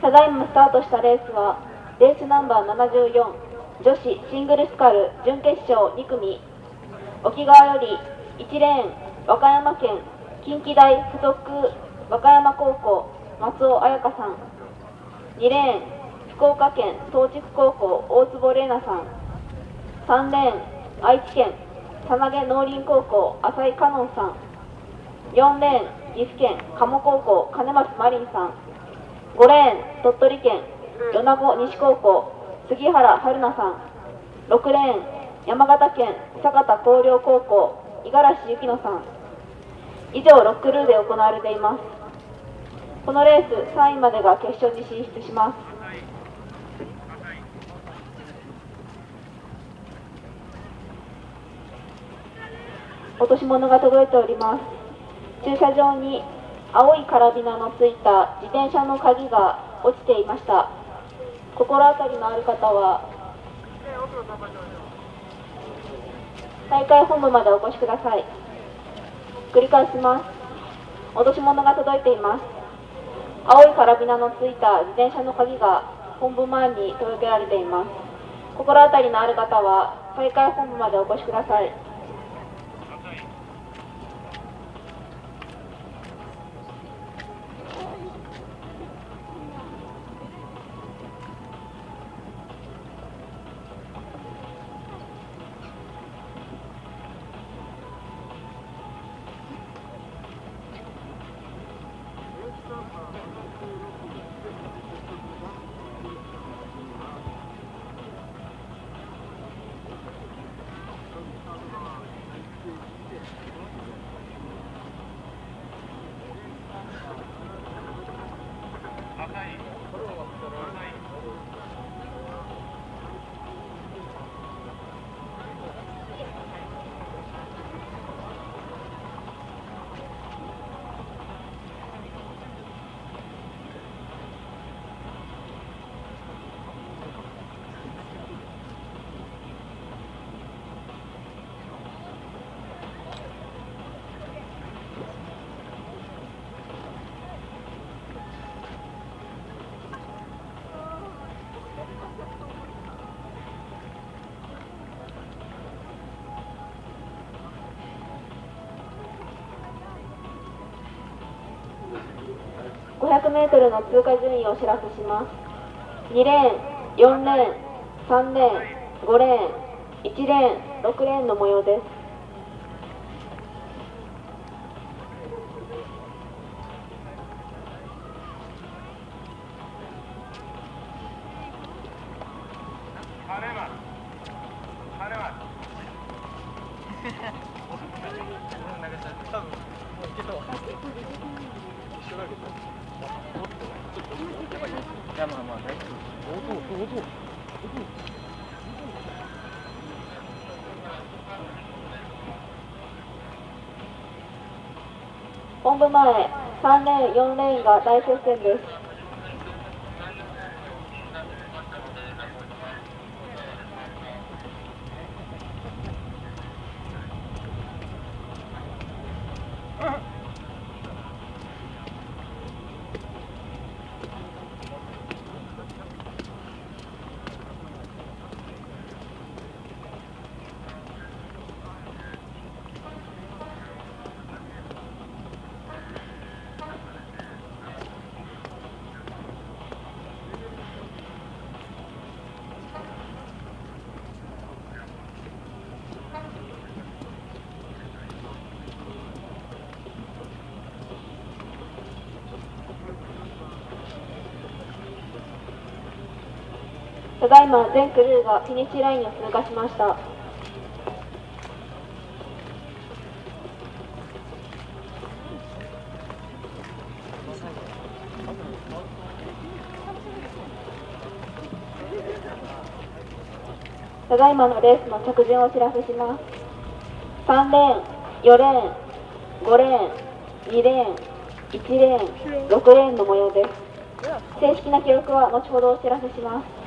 ただいまスタートしたレースはレースナンバー74女子シングルスカル準決勝2組。沖川より1レーン和歌山県近畿大附属和歌山高校松尾彩香さん。2レーン福岡県東筑高校大坪玲奈さん。3レーン愛知県佐賀農林高校浅井香音さん。4レーン岐阜県鴨高校金松マリンさん。5レーン鳥取県米子西高校杉原春菜さん。6レーン山形県酒田広陵高校五十嵐幸乃さん。以上6クルーで行われています。このレース3位までが決勝に進出します。落とし物が届いております。駐車場に青いカラビナのついた自転車の鍵が落ちていました。心当たりのある方は大会本部までお越しください。繰り返します。落とし物が届いています。青いカラビナのついた自転車の鍵が本部前に届けられています。心当たりのある方は大会本部までお越しください。500m の通過順位をお知らせします。2レーン4レーン3レーン5レーン1レーン6レーンの模様です。多分いけたわ一緒だけどやまあまあ大丈夫。音音音。本部前3レーン4レーンが大接戦ですただいま全クルーがフィニッシュラインを通過しました。ただいまのレースの着順をお知らせします。3レーン4レーン5レーン2レーン1レーン6レーンの模様です。正式な記録は後ほどお知らせします。